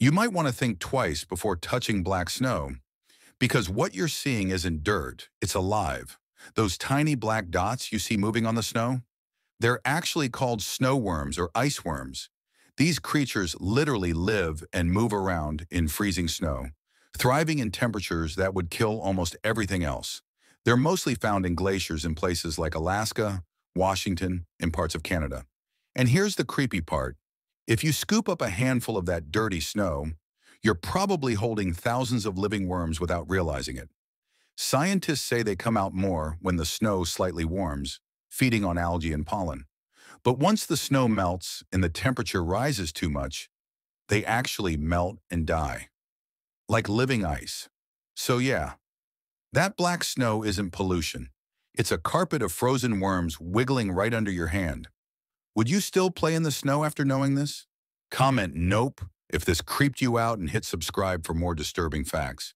You might want to think twice before touching black snow, because what you're seeing isn't dirt, it's alive. Those tiny black dots you see moving on the snow, they're actually called snow worms or ice worms. These creatures literally live and move around in freezing snow, thriving in temperatures that would kill almost everything else. They're mostly found in glaciers in places like Alaska, Washington, and parts of Canada. And here's the creepy part. If you scoop up a handful of that dirty snow, you're probably holding thousands of living worms without realizing it. Scientists say they come out more when the snow slightly warms, feeding on algae and pollen. But once the snow melts and the temperature rises too much, they actually melt and die. Like living ice. So yeah, that black snow isn't pollution. It's a carpet of frozen worms wiggling right under your hand. Would you still play in the snow after knowing this? Comment nope if this creeped you out and hit subscribe for more disturbing facts.